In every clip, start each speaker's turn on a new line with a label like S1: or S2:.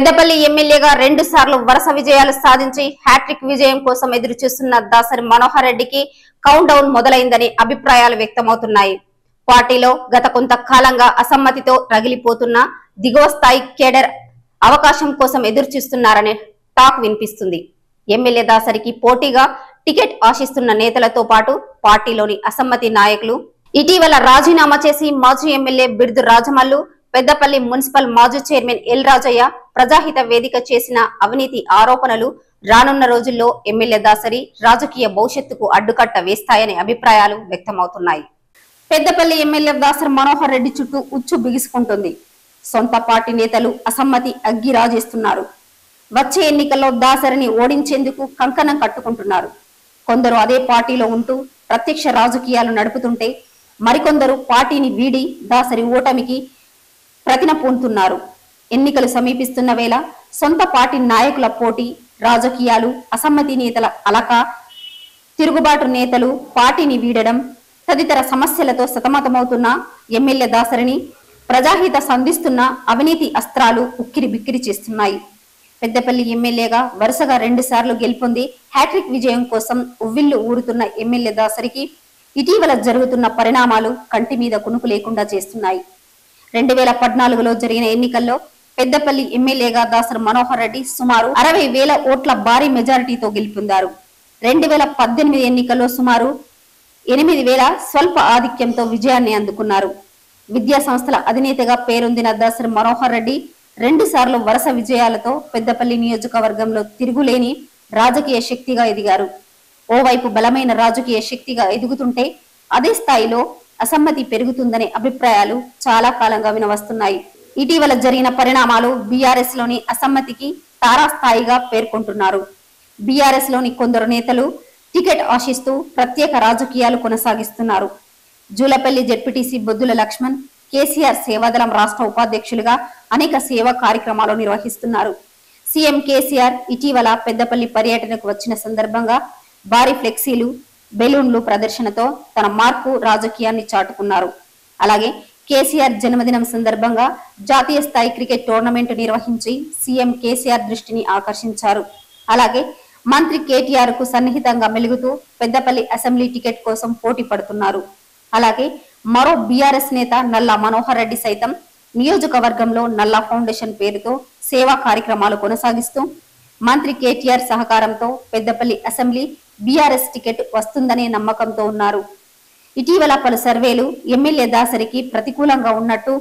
S1: పెద్దపల్లి ఎమ్మెల్యేగా రెండు సార్లు వరుస విజయాలు సాధించి హ్యాట్రిక్ విజయం కోసం ఎదురు చూస్తున్న దాసరి మనోహర్ రెడ్డికి కౌంట్ డౌన్ మొదలైందని అభిప్రాయాలు వ్యక్తమవుతున్నాయి. పార్టీలో గత కొంతకాలంగా అసమ్మతితో రగిలిపోతున్న దిగువ స్థాయి కేడర్ అవకాశం కోసం ఎదురు చూస్తున్నారనే టాక్ వినిపిస్తుంది. ఎమ్మెల్యే దాసరికి పోటీగా టికెట్ ఆశిస్తున్న నేతలతో పాటు పార్టీలోని అసమ్మతి నాయకులు ఇటీవల రాజీనామా చేసి మాజీ ఎమ్మెల్యే బిర్దు రాజమల్లు పెద్దపల్లి మున్సిపల్ మాజీ చైర్మన్ ఎల్ రాజయ్య ప్రజాహిత వేదిక చేసిన అవినీతి ఆరోపణలు రానున్న రోజుల్లో ఎమ్మెల్యే దాసరి రాజకీయ భవిష్యత్తుకు అడ్డుకట్ట వేస్తాయనే అభిప్రాయాలు వ్యక్తమవుతున్నాయి. పెద్దపల్లి ఎమ్మెల్యే దాసరి మనోహర్ రెడ్డి చుట్టూ ఉచ్చు బిగుసుకుంటుంది. సొంత పార్టీ నేతలు అసమ్మతి అగ్గి రాజేస్తున్నారు. వచ్చే ఎన్నికల్లో దాసరిని ఓడించేందుకు కంకణం కట్టుకుంటున్నారు. కొందరు అదే పార్టీలో ఉంటూ ప్రత్యక్ష రాజకీయాలు నడుపుతుంటే మరికొందరు పార్టీని వీడి దాసరి ఓటమికి ప్రతిన పూనుతున్నారు ఎన్నికలు సమీపిస్తున్న వేళ సొంత పార్టీ నాయకుల పోటీ రాజకీయాలు అసమ్మతి నేతల అలక తిరుగుబాటు నేతలు పార్టీని వీడడం తదితర సమస్యలతో సతమతమవుతున్న ఎమ్మెల్యే దాసరిని ప్రజాహిత సంధిస్తున్న అవినీతి అస్త్రాలు ఉక్కిరి బిక్కిరి చేస్తున్నాయి. పెద్దపల్లి ఎమ్మెల్యేగా వరుసగా రెండు సార్లు గెలుపొంది హ్యాట్రిక్ విజయం కోసం ఉవ్విల్లు ఊరుతున్న ఎమ్మెల్యే దాసరికి ఇటీవల జరుగుతున్న పరిణామాలు కంటి మీద కునుకు లేకుండా చేస్తున్నాయి. రెండు వేల పద్నాలుగులో జరిగిన ఎన్నికల్లో పెద్దపల్లి ఎమ్మెల్యేగా దాసరి మనోహర్ రెడ్డి సుమారు అరవై వేల ఓట్ల భారీ మెజారిటీతో గెలుపొందారు. రెండు వేల పద్దెనిమిది ఎన్నికల్లో సుమారు ఎనిమిది వేల స్వల్ప ఆధిక్యంతో విజయాన్ని అందుకున్నారు. విద్యా సంస్థల అధినేతగా పేరొందిన దాసరి మనోహర్ రెడ్డి రెండు సార్లు వరుస విజయాలతో పెద్దపల్లి నియోజకవర్గంలో తిరుగులేని రాజకీయ శక్తిగా ఎదిగారు. ఓవైపు బలమైన రాజకీయ శక్తిగా ఎదుగుతుంటే అదే స్థాయిలో అసమ్మతి పెరుగుతుందనే అభిప్రాయాలు చాలా కాలంగా వినవస్తున్నాయి. ఇటీవల జరిగిన పరిణామాలు బీఆర్ఎస్లోని అసమ్మతికి తారాస్థాయిగా పేర్కొంటున్నారు. బీఆర్ఎస్లోని కొందరు నేతలు టికెట్ ఆశిస్తూ ప్రత్యేక రాజకీయాలు కొనసాగిస్తున్నారు. జూలపల్లి జెడ్పీటీసీ బొద్దుల లక్ష్మణ్ కేసీఆర్ సేవాదళం రాష్ట్ర ఉపాధ్యక్షులుగా అనేక సేవా కార్యక్రమాలు నిర్వహిస్తున్నారు. సీఎం కేసీఆర్ ఇటీవల పెద్దపల్లి పర్యటనకు వచ్చిన సందర్భంగా భారీ ఫ్లెక్సీలు బెలూన్లు ప్రదర్శనతో తన మార్పు రాజకీయాన్ని చాటుకున్నారు. అలాగే కేసీఆర్ జన్మదినం సందర్భంగా జాతీయ స్థాయి క్రికెట్ టోర్నమెంట్ నిర్వహించి సీఎం కేసీఆర్ దృష్టిని ఆకర్షించారు. అలాగే మంత్రి కేటీఆర్కు సన్నిహితంగా మెలుగుతూ పెద్దపల్లి అసెంబ్లీ టికెట్ కోసం పోటీ పడుతున్నారు. అలాగే మరో బీఆర్ఎస్ నేత నల్లా మనోహర్ రెడ్డి సైతం నియోజకవర్గంలో నల్లా ఫౌండేషన్ పేరుతో సేవా కార్యక్రమాలు కొనసాగిస్తూ మంత్రి కేటీఆర్ సహకారంతో పెద్దపల్లి అసెంబ్లీ బీఆర్ఎస్ టికెట్ వస్తుందనే నమ్మకంతో ఉన్నారు. ఇటీవల పలు సర్వేలు ఎమ్మెల్యే దాసరికి ప్రతికూలంగా ఉన్నట్టు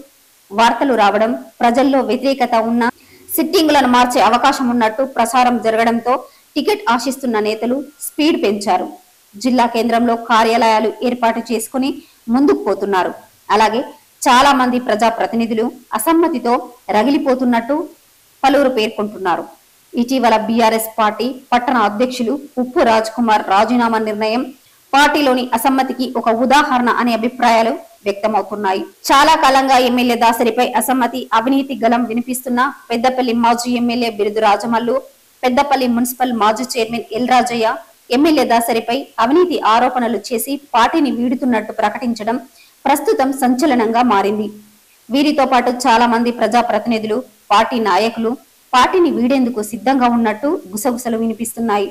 S1: వార్తలు రావడం ప్రజల్లో వ్యతిరేకత ఉన్న సిట్టింగులను మార్చే అవకాశం ఉన్నట్టు ప్రచారం జరగడంతో టికెట్ ఆశిస్తున్న నేతలు స్పీడ్ పెంచారు. జిల్లా కేంద్రంలో కార్యాలయాలు ఏర్పాటు చేసుకుని ముందుకు పోతున్నారు. అలాగే చాలా మంది ప్రజా ప్రతినిధులు అసమ్మతితో రగిలిపోతున్నట్టు పలువురు పేర్కొంటున్నారు. ఇటీవల బీఆర్ఎస్ పార్టీ పట్టణ అధ్యక్షులు ఉప్పు రాజ్ కుమార్ రాజీనామా నిర్ణయం పార్టీలోని అసమ్మతికి ఒక ఉదాహరణ అనే అభిప్రాయాలు వ్యక్తమవుతున్నాయి. చాలా కాలంగా ఎమ్మెల్యే దాసరిపై అసమ్మతి అవినీతి గలం వినిపిస్తున్న పెద్దపల్లి మాజీ ఎమ్మెల్యే బిరుదు రాజమల్లు పెద్దపల్లి మున్సిపల్ మాజీ చైర్మన్ ఎల్ రాజయ్య ఎమ్మెల్యే దాసరిపై అవినీతి ఆరోపణలు చేసి పార్టీని వీడుతున్నట్టు ప్రకటించడం ప్రస్తుతం సంచలనంగా మారింది. వీరితో పాటు చాలా మంది ప్రజాప్రతినిధులు పార్టీ నాయకులు పార్టీని వీడేందుకు సిద్ధంగా ఉన్నట్టు గుసగుసలు వినిపిస్తున్నాయి.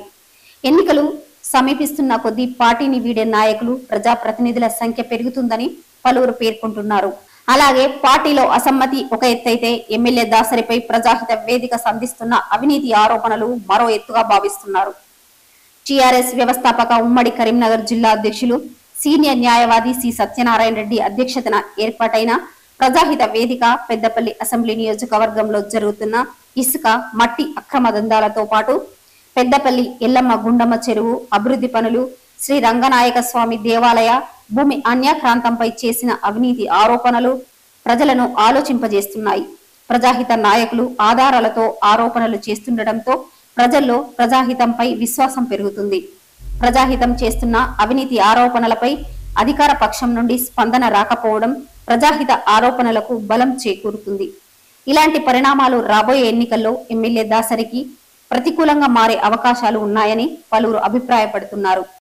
S1: ఎన్నికలు సమీపిస్తున్న కొద్దీ పార్టీని వీడే నాయకులు ప్రజా ప్రతినిధుల సంఖ్య పెరుగుతుందని పలువురు పేర్కొంటున్నారు. అలాగే పార్టీలో అసమ్మతి ఒక ఎత్తైతే ఎమ్మెల్యే దాసరిపై ప్రజాహిత వేదిక సంధిస్తున్న అవినీతి ఆరోపణలు మరో ఎత్తుగా భావిస్తున్నారు. టిఆర్ఎస్ వ్యవస్థాపక ఉమ్మడి కరీంనగర్ జిల్లా అధ్యక్షులు సీనియర్ న్యాయవాది సి సత్యనారాయణ రెడ్డి అధ్యక్షతన ఏర్పాటైన ప్రజాహిత వేదిక పెద్దపల్లి అసెంబ్లీ నియోజకవర్గంలో జరుగుతున్న ఇసుక మట్టి అక్రమ దందాలతో పాటు పెద్దపల్లి ఎల్లమ్మ గుండమ్మ చెరువు అభివృద్ధి పనులు శ్రీ రంగనాయక స్వామి దేవాలయ భూమి అన్యాక్రాంతంపై చేసిన అవినీతి ఆరోపణలు ప్రజలను ఆలోచింపజేస్తున్నాయి. ప్రజాహిత నాయకులు ఆధారాలతో ఆరోపణలు చేస్తుండటంతో ప్రజల్లో ప్రజాహితంపై విశ్వాసం పెరుగుతుంది. ప్రజాహితం చేస్తున్న అవినీతి ఆరోపణలపై అధికార పక్షం నుండి స్పందన రాకపోవడం ప్రజాహిత ఆరోపణలకు బలం చేకూరుతుంది. ఇలాంటి పరిణామాలు రాబోయే ఎన్నికల్లో ఎమ్మెల్యే దాసరికి ప్రతికూలంగా మారే అవకాశాలు ఉన్నాయని పలువురు అభిప్రాయపడుతున్నారు.